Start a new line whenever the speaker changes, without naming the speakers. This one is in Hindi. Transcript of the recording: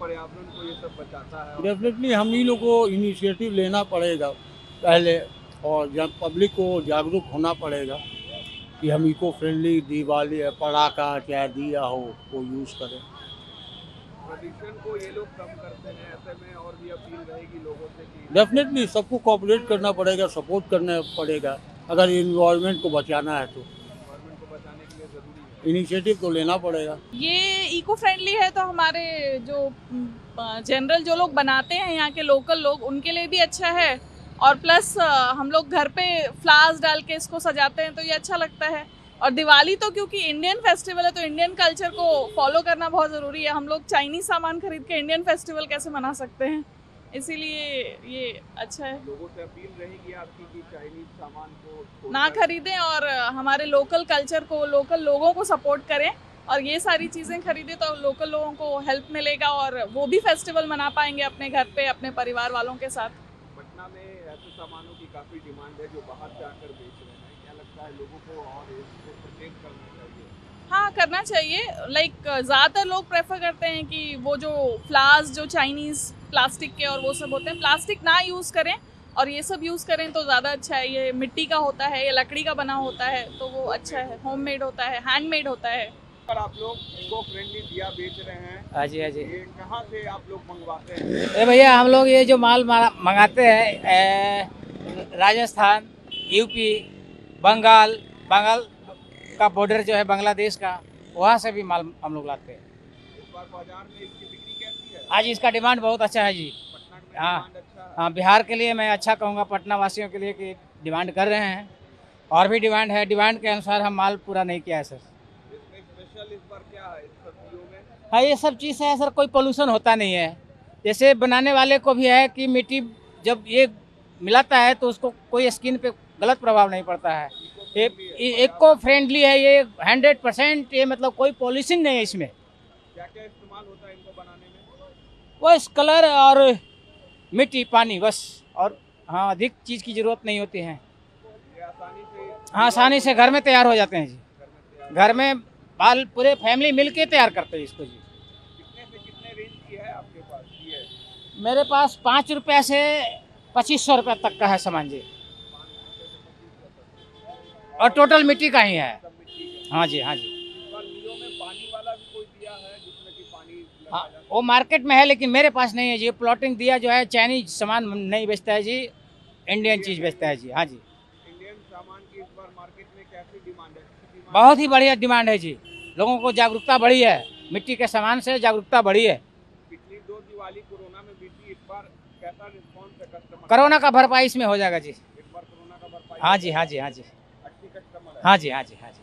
पर्यावरण को ये सब बचाता है
डेफिनेटली हम ही लोग को इनिशिएटिव लेना पड़ेगा। पहले और जब पब्लिक को जागरूक होना पड़ेगा कि हम इको फ्रेंडली दिवाली पटाखा चाहे दिया हो वो यूज़ करें।
प्रदूषण को ये लोग कम करते हैं ऐसे में और भी अपील रहेगी लोगों से कि
डेफिनेटली सबको कोऑपरेट करना पड़ेगा सपोर्ट करना पड़ेगा। अगर इन्वायरमेंट को बचाना है तो
गवर्नमेंट को बचाने के लिए ज़रूरी है
इनिशिएटिव तो लेना पड़ेगा।
ये इको फ्रेंडली है तो हमारे जो जनरल जो लोग बनाते हैं यहाँ के लोकल लोग, उनके लिए भी अच्छा है। और प्लस हम लोग घर पे फ्लावर्स डाल के इसको सजाते हैं तो ये अच्छा लगता है। और दिवाली तो क्योंकि इंडियन फेस्टिवल है तो इंडियन कल्चर को फॉलो करना बहुत ज़रूरी है। हम लोग चाइनीज़ सामान खरीद के इंडियन फेस्टिवल कैसे मना सकते हैं? इसीलिए ये अच्छा है।
लोगों से अपील रहेगी आपकी कि चाइनीज़ सामान को
ना खरीदें और हमारे लोकल कल्चर को लोकल लोगों को सपोर्ट करें और ये सारी चीज़ें खरीदें तो लोकल लोगों को हेल्प मिलेगा और वो भी फेस्टिवल मना पाएँगे अपने घर पे अपने परिवार वालों के साथ।
पटना में ऐसे सामानों की काफ़ी डिमांड है जो बाहर से आकर बेच रहे हैं। क्या लगता है लोगों को और इसको प्रोटेक्ट करना चाहिए?
हाँ करना चाहिए। लाइक ज़्यादातर लोग प्रेफर करते हैं कि वो जो फ्लावर्स जो चाइनीज़ प्लास्टिक के और वो सब होते हैं। प्लास्टिक ना यूज़ करें और ये सब यूज़ करें तो ज़्यादा अच्छा है। ये मिट्टी का होता है ये लकड़ी का बना होता है तो वो अच्छा है। होममेड होता है हैंडमेड होता है।
पर आप लोग इको फ्रेंडली दिया बेच रहे हैं।
हाँ जी हाँ जी।
कहाँ से आप लोग मंगवाते हैं?
ए भैया हम लोग ये जो माल मंगाते हैं राजस्थान यूपी बंगाल बंगाल का बॉर्डर जो है बांग्लादेश का वहाँ से भी माल हम लोग लाते हैं।
इस बार बाज़ार में इसकी बिक्री है
आज इसका डिमांड बहुत अच्छा है जी। हाँ।
हाँ
बिहार के लिए मैं अच्छा कहूँगा पटना वासियों के लिए कि डिमांड कर रहे हैं। और भी डिमांड है, डिमांड के अनुसार हम माल पूरा नहीं किया है, सर।
है,
ये सब चीज़ है, सर, कोई पोल्यूशन होता नहीं है। जैसे बनाने वाले को भी है कि मिट्टी जब ये मिलाता है तो उसको कोई स्किन पे गलत प्रभाव नहीं पड़ता है। इको फ्रेंडली है, ये हंड्रेड परसेंट ये मतलब कोई पॉल्यूशन नहीं है इसमें।
क्या क्या इस्तेमाल होता है इनको बनाने
बस कलर और मिट्टी पानी बस। और हाँ अधिक चीज़ की ज़रूरत नहीं होती है। हाँ आसानी से घर में तैयार हो जाते हैं जी।
घर में
बाल पूरे फैमिली मिल तैयार करते हैं इसको जी।
कितने से कितने रेंज की है आपके पास? ये।
मेरे पास पाँच रुपये से पच्चीस सौ रुपये तक का है सामान जी। और टोटल मिट्टी का ही है। हाँ जी हाँ जी
इस बार दियों में पानी वाला भी कोई दिया है जिसमें कि पानी लगा
हाँ वो मार्केट में है लेकिन मेरे पास नहीं है जी। प्लॉटिंग दिया जो है चाइनीज़ सामान नहीं बेचता है जी। इंडियन चीज़ बेचता है जी। हाँ जी।
इंडियन सामान की इस बार मार्केट में कैसी डिमांड है?
बहुत ही बढ़िया डिमांड है जी। लोगों को जागरूकता बढ़ी है। मिट्टी के सामान से जागरूकता बढ़ी है।
पिछली दो दिवाली कोरोना में बीती इस बार कैसा रिस्पॉन्स है कस्टमर
कोरोना का भरपाई इसमें हो जाएगा जी।
इस बार कोरोना का भरपाई
हाँ जी हाँ जी हाँ जी।
अच्छी कस्टमर
हाँ जी हाँ जी हाँ जी।